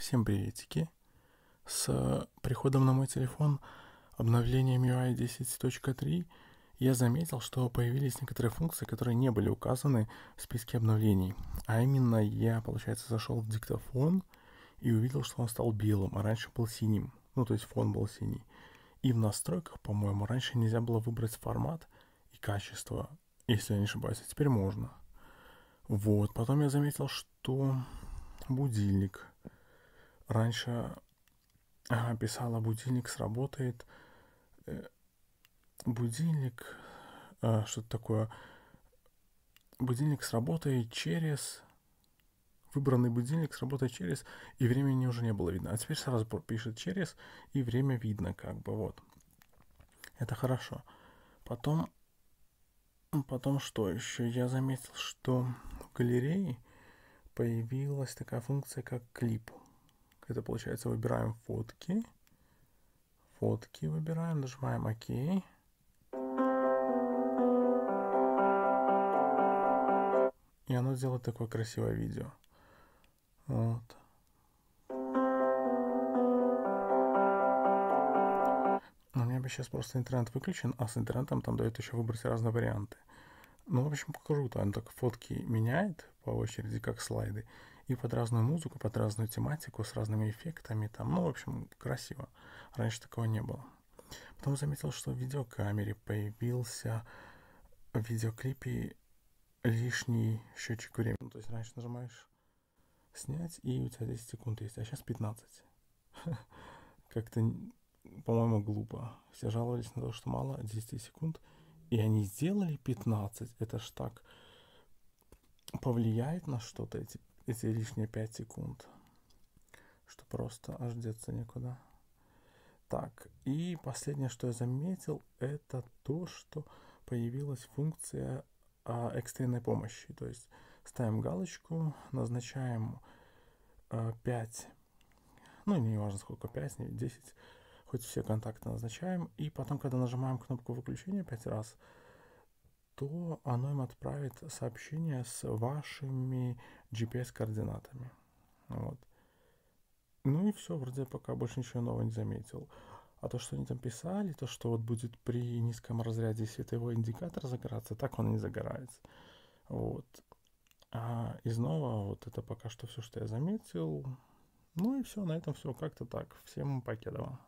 Всем приветики. С приходом на мой телефон обновлением UI 10.3 я заметил, что появились некоторые функции, которые не были указаны в списке обновлений. А именно я, получается, зашел в диктофон и увидел, что он стал белым, а раньше был синим. Ну, то есть фон был синий. И в настройках, по-моему, раньше нельзя было выбрать формат и качество, если я не ошибаюсь, а теперь можно. Вот, потом я заметил, что будильник раньше писала, будильник сработает. Э, будильник, а, что-то такое. Будильник сработает через... Выбранный будильник сработает через, и времени уже не было видно. А теперь сразу пишет через, и время видно, как бы, вот. Это хорошо. Потом, потом что еще? Я заметил, что в галерее появилась такая функция, как клип. Это получается выбираем фотки. Фотки выбираем, нажимаем ОК. И оно сделает такое красивое видео. Вот. У меня сейчас просто интернет выключен, а с интернетом там дают еще выбрать разные варианты. Ну, в общем, круто. Он так фотки меняет по очереди, как слайды и под разную музыку, под разную тематику, с разными эффектами там. Ну, в общем, красиво. Раньше такого не было. Потом заметил, что в видеокамере появился в видеоклипе лишний счетчик времени. Ну, то есть раньше нажимаешь снять, и у тебя 10 секунд есть, а сейчас 15. Как-то, по-моему, глупо. Все жаловались на то, что мало 10 секунд, и они сделали 15. Это ж так повлияет на что-то эти эти лишние 5 секунд, что просто аж деться некуда. Так, и последнее, что я заметил, это то, что появилась функция а, экстренной помощи. То есть ставим галочку, назначаем а, 5, ну не важно сколько, 5, 10, хоть все контакты назначаем, и потом, когда нажимаем кнопку выключения 5 раз, то оно им отправит сообщение с вашими GPS-координатами. Вот. Ну и все, вроде пока больше ничего нового не заметил. А то, что они там писали, то, что вот будет при низком разряде световой индикатор загораться, так он не загорается. Вот. А из нового вот это пока что все, что я заметил. Ну и все, на этом все как-то так. Всем покедово.